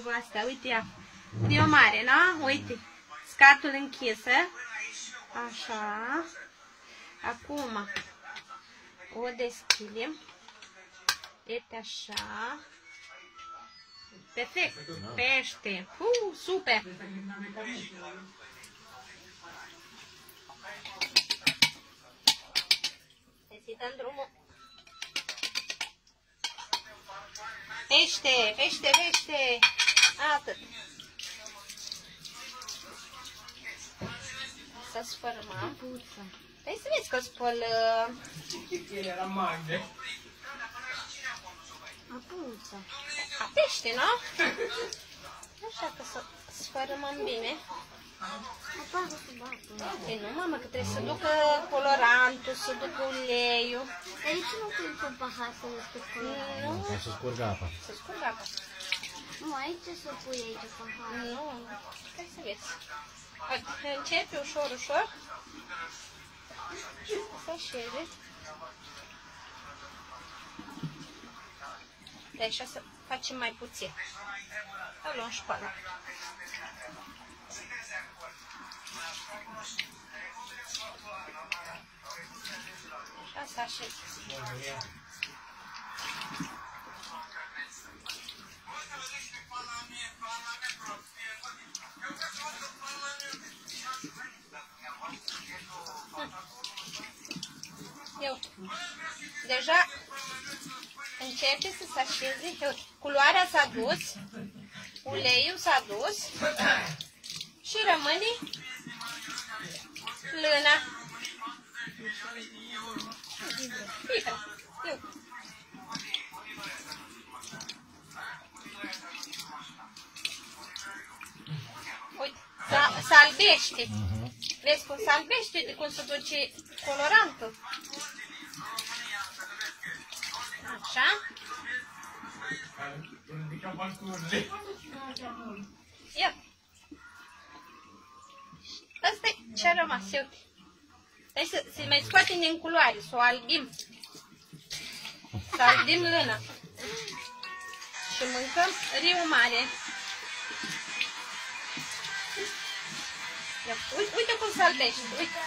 probă asta. Uite ea. E o mare, nu? Uite. Scatul închisă. Așa. Acum o deschidem. Uite așa. Perfect. Pește. Uh, super. Să dăm drumul. Pește, pește, pește. Atât. Să sfărâmăm. Hai să vezi că spăl... uh, El era magre. Apunță. A pește, nu? Așa că să sfărâmăm bine. E nu, mamă, că trebuie să ducă colorantul, să ducă uleiul. Dar de ce nu pui pe pahar să nu scot colorat? Nu, Ca să scurgă apa. să scurgă apa. Nu, aici să pui aici pahar. Nu, hai să vezi. Uite, Începe ușor, ușor. Să așeze. De așa să facem mai puțin. Să luăm școala. Așa să așez. Eu. Deja începe să se așeze. Eu. Culoarea s-a dus, uleiul s-a dus și rămâne lâna. Fibra. Eu. Uite, s-a- se albește. Vezi cum se albește, de cum se duce colorantul. Așa. Ridica basturile. Ia. Asta e ce a rămas, uite. Hai să, să mai scoatem din culoare, să o albim. Să albim lână. Și mâncăm riu mare. Ia, uite, uite cum se albește, uite.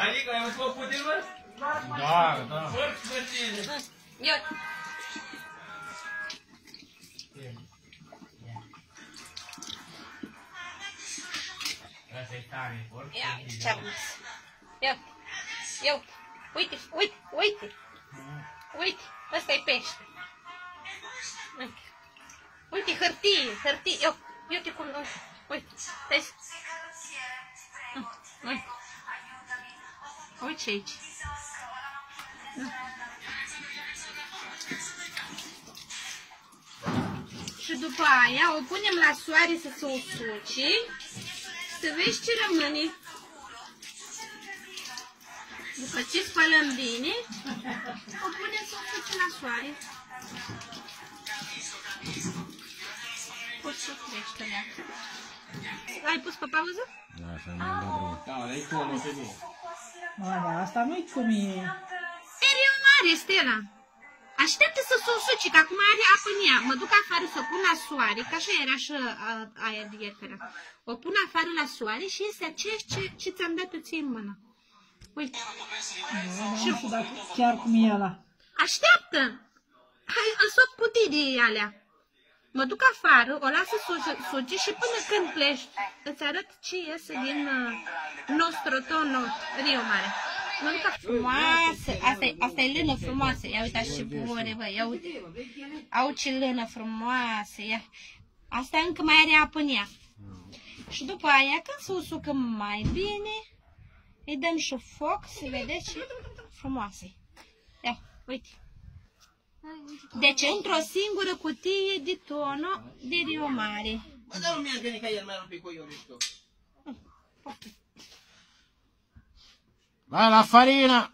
Adică ai văzut putin, mă? Da, da. Fără mă tine. Ia, Asta e tare, fără ia, ce a rămas. Ia, ia, uite, uite, uite. Uite, ăsta e pește. Uite, uite hârtie, hârtie. Eu, uite cum, uite, vezi? Uite, uite ce aici. Și după aia o punem la soare să se usuce. Să vezi ce rămâne. După ce spălăm bine, o punem să o usuce la soare. Poți să crește leacă. Ai pus pe pauză? Da, să ne dăm drumul. Da, dar e conul pe mine. Mă, dar asta nu-i cum e... Seriu mare, Stella. Așteaptă să se usuce, că acum are apă în ea. Mă duc afară să o pun la soare, că așa era și a, aia de ieri. O pun afară la soare și este aceeași ce, ce ți-am dat-o ție în mână. Uite. Nu știu dacă chiar cum e ăla. Așteaptă! Hai, îl sot putii de alea. Mă duc afară, o las să suce, suce și până când pleci, îți arăt ce iese din uh, nostru tono Rio Mare. Mă duc afară. Frumoasă! Asta e, asta e lână frumoasă. Ia uitați ce bune, bă, ia uite. Au ce lână frumoasă, ia. Asta încă mai are apă în ea. Și după aia, când se usucă mai bine, îi dăm și foc să vedeți ce frumoasă e. Ia, uite. Deci într-o singură cutie de tono de Rio Mare. Bă, dar nu mi-a gândit că el mai era un pic cu eu, mișto. Vai la farina!